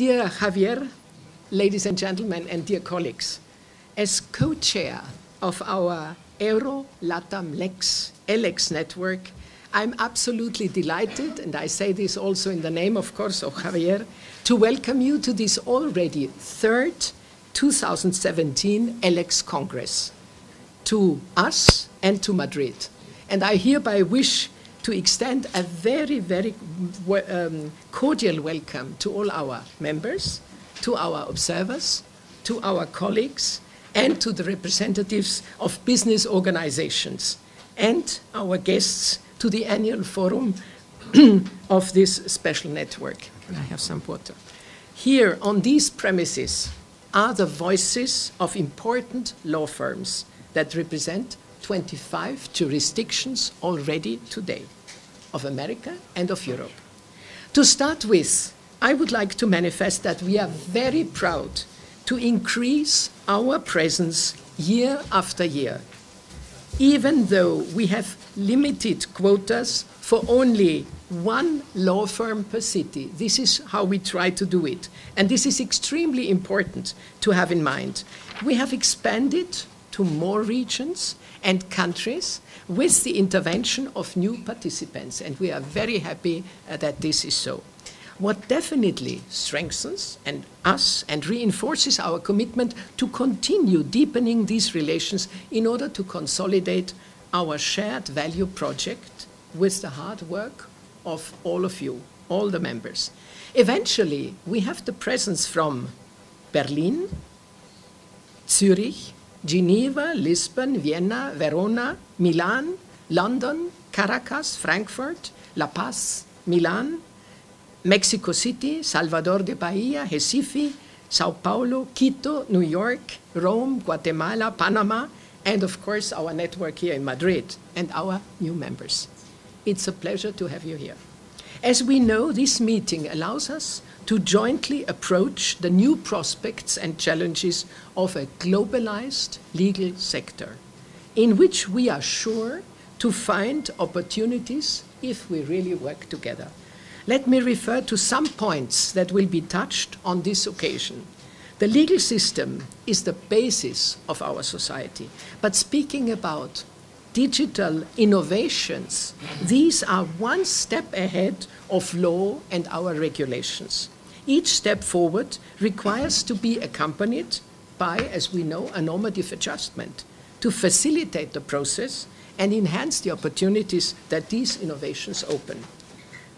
Dear Javier, ladies and gentlemen, and dear colleagues, as co-chair of our Euro Latam Lex ELEX network, I'm absolutely delighted, and I say this also in the name, of course, of Javier, to welcome you to this already third 2017 ELEX Congress, to us and to Madrid. And I hereby wish to extend a very, very um, cordial welcome to all our members, to our observers, to our colleagues, and to the representatives of business organizations, and our guests to the annual forum of this special network. And I have some water. Here on these premises are the voices of important law firms that represent 25 jurisdictions already today of America and of Europe. To start with, I would like to manifest that we are very proud to increase our presence year after year even though we have limited quotas for only one law firm per city. This is how we try to do it. And this is extremely important to have in mind. We have expanded to more regions and countries with the intervention of new participants, and we are very happy uh, that this is so. What definitely strengthens and us and reinforces our commitment to continue deepening these relations in order to consolidate our shared value project with the hard work of all of you, all the members. Eventually, we have the presence from Berlin, Zurich, Geneva, Lisbon, Vienna, Verona, Milan, London, Caracas, Frankfurt, La Paz, Milan, Mexico City, Salvador de Bahia, Recife, Sao Paulo, Quito, New York, Rome, Guatemala, Panama, and of course our network here in Madrid and our new members. It's a pleasure to have you here. As we know, this meeting allows us to jointly approach the new prospects and challenges of a globalized legal sector, in which we are sure to find opportunities if we really work together. Let me refer to some points that will be touched on this occasion. The legal system is the basis of our society. But speaking about digital innovations, these are one step ahead of law and our regulations. Each step forward requires to be accompanied by, as we know, a normative adjustment to facilitate the process and enhance the opportunities that these innovations open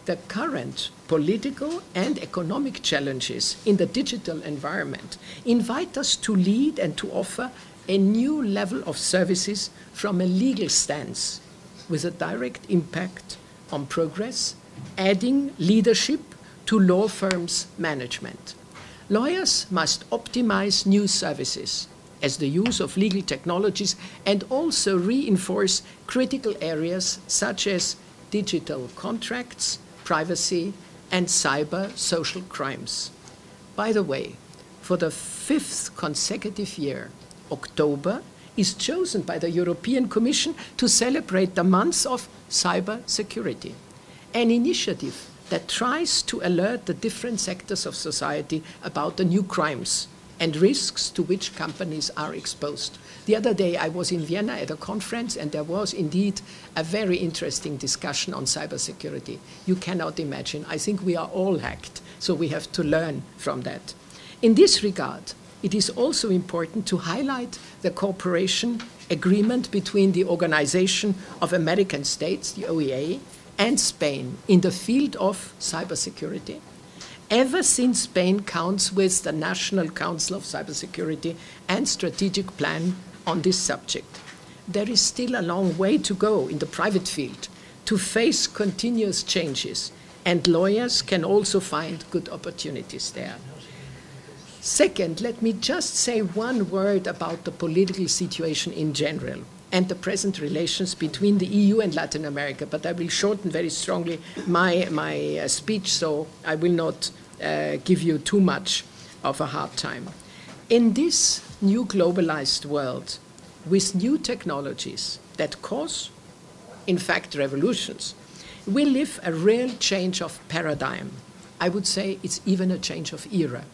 the current political and economic challenges in the digital environment invite us to lead and to offer a new level of services from a legal stance with a direct impact on progress, adding leadership to law firms' management. Lawyers must optimize new services as the use of legal technologies and also reinforce critical areas such as digital contracts, privacy, and cyber social crimes. By the way, for the fifth consecutive year, October is chosen by the European Commission to celebrate the month of cyber security, an initiative that tries to alert the different sectors of society about the new crimes and risks to which companies are exposed. The other day, I was in Vienna at a conference, and there was indeed a very interesting discussion on cybersecurity. You cannot imagine. I think we are all hacked, so we have to learn from that. In this regard, it is also important to highlight the cooperation agreement between the Organization of American States, the OEA, and Spain in the field of cybersecurity ever since Spain counts with the National Council of Cybersecurity and strategic plan on this subject. There is still a long way to go in the private field to face continuous changes, and lawyers can also find good opportunities there. Second, let me just say one word about the political situation in general and the present relations between the EU and Latin America. But I will shorten very strongly my, my uh, speech, so I will not uh, give you too much of a hard time. In this new globalized world, with new technologies that cause, in fact, revolutions, we live a real change of paradigm. I would say it's even a change of era.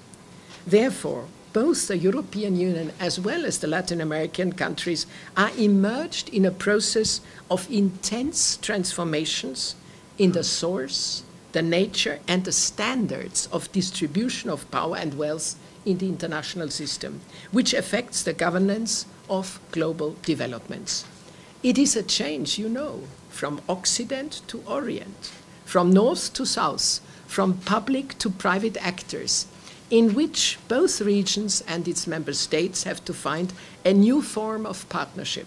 Therefore, both the European Union as well as the Latin American countries are immersed in a process of intense transformations in the source, the nature, and the standards of distribution of power and wealth in the international system, which affects the governance of global developments. It is a change, you know, from Occident to Orient, from North to South, from public to private actors, in which both regions and its member states have to find a new form of partnership.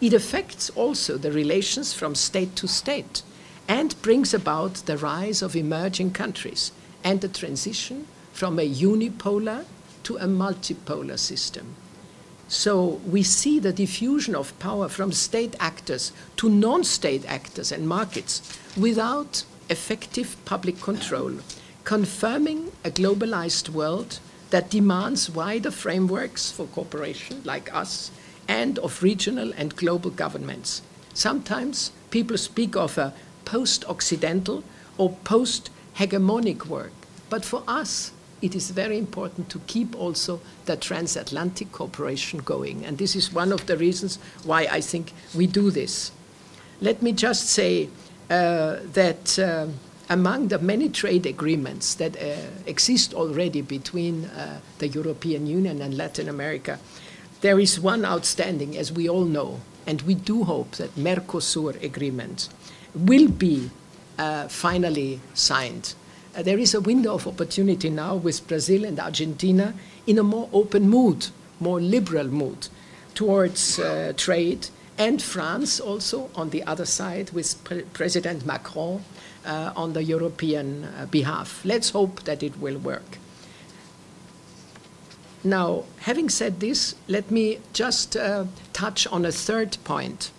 It affects also the relations from state to state and brings about the rise of emerging countries and the transition from a unipolar to a multipolar system. So we see the diffusion of power from state actors to non state actors and markets without effective public control confirming a globalized world that demands wider frameworks for cooperation, like us, and of regional and global governments. Sometimes people speak of a post Occidental or post hegemonic work, but for us, it is very important to keep also the transatlantic cooperation going. And this is one of the reasons why I think we do this. Let me just say uh, that. Uh, among the many trade agreements that uh, exist already between uh, the European Union and Latin America, there is one outstanding, as we all know, and we do hope that Mercosur agreement will be uh, finally signed. Uh, there is a window of opportunity now with Brazil and Argentina in a more open mood, more liberal mood towards uh, trade, and France also on the other side with Pre President Macron uh, on the European uh, behalf. Let's hope that it will work. Now, having said this, let me just uh, touch on a third point,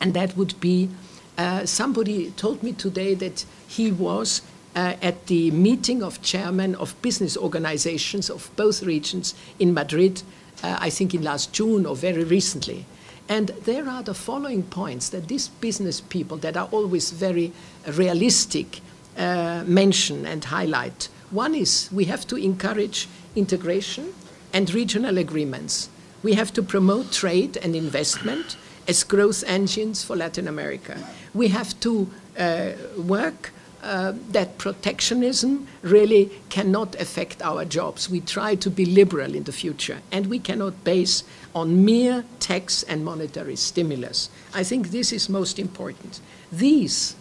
and that would be uh, somebody told me today that he was uh, at the meeting of chairmen of business organizations of both regions in Madrid, uh, I think in last June or very recently. And there are the following points that these business people that are always very realistic uh, mention and highlight. One is we have to encourage integration and regional agreements. We have to promote trade and investment as growth engines for Latin America. We have to uh, work uh, that protectionism really cannot affect our jobs. We try to be liberal in the future, and we cannot base on mere tax and monetary stimulus. I think this is most important. These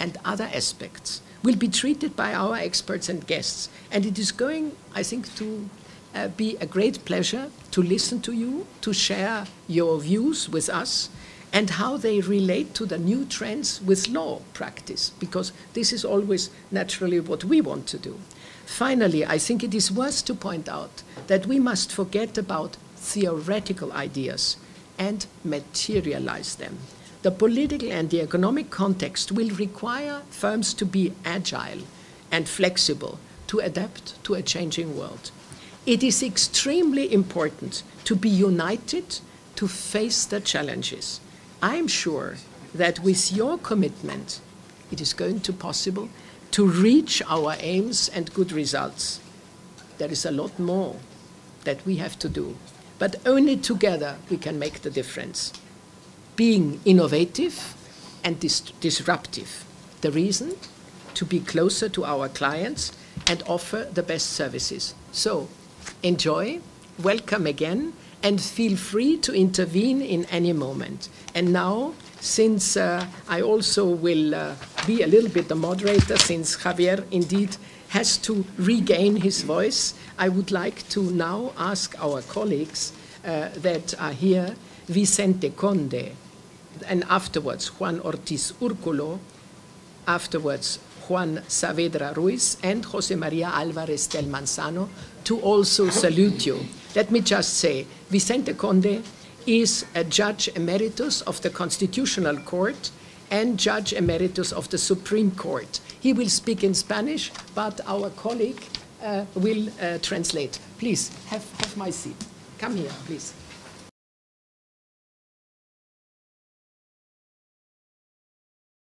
and other aspects will be treated by our experts and guests, and it is going, I think, to uh, be a great pleasure to listen to you, to share your views with us, and how they relate to the new trends with law practice, because this is always naturally what we want to do. Finally, I think it is worth to point out that we must forget about theoretical ideas and materialize them. The political and the economic context will require firms to be agile and flexible to adapt to a changing world. It is extremely important to be united to face the challenges. I'm sure that with your commitment, it is going to be possible to reach our aims and good results. There is a lot more that we have to do, but only together we can make the difference. Being innovative and dis disruptive. The reason? To be closer to our clients and offer the best services. So, enjoy, welcome again, and feel free to intervene in any moment. And now, since uh, I also will uh, be a little bit the moderator, since Javier indeed has to regain his voice, I would like to now ask our colleagues uh, that are here, Vicente Conde, and afterwards Juan Ortiz Urculo, afterwards Juan Saavedra Ruiz, and Jose Maria Alvarez del Manzano, to also salute you. Let me just say, Vicente Conde is a judge emeritus of the Constitutional Court and judge emeritus of the Supreme Court. He will speak in Spanish, but our colleague uh, will uh, translate. Please, have, have my seat. Come here, please.